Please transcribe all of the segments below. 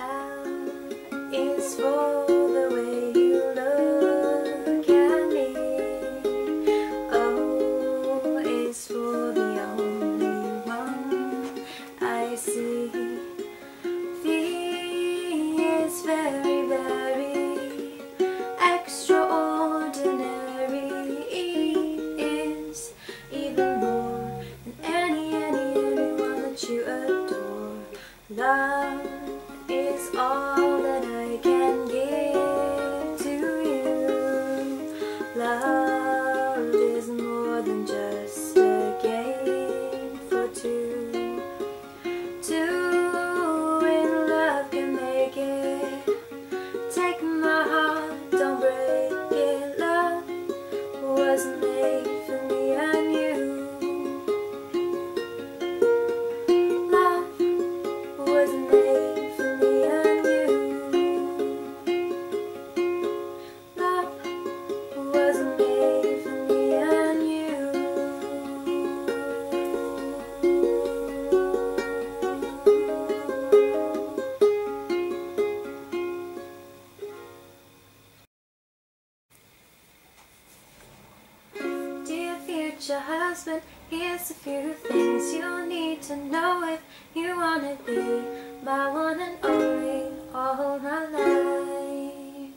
L is for the way you look at me. Oh, o is for the only one I see. V is very, very extraordinary. E is even more than any, any, anyone that you adore. Love is all your husband. Here's a few things you'll need to know If you wanna be my one and only all my life.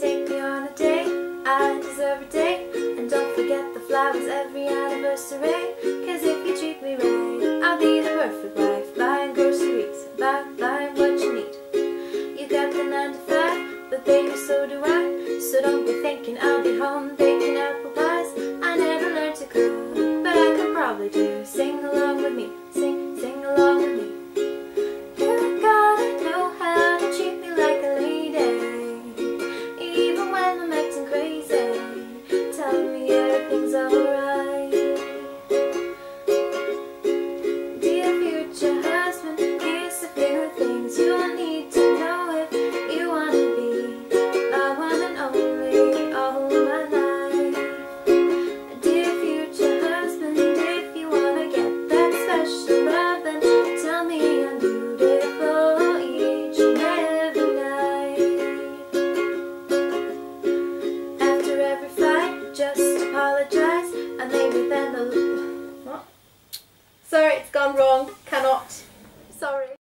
Take me on a date, I deserve a date. And don't forget the flowers every anniversary. Cause if you treat me right, I'll be the perfect wife. Buying groceries, buy, buying what you need. You got the 9 to 5, but baby so do I. So don't be thinking I'll be home baking apple pie. Sorry, it's gone wrong. Cannot. Sorry.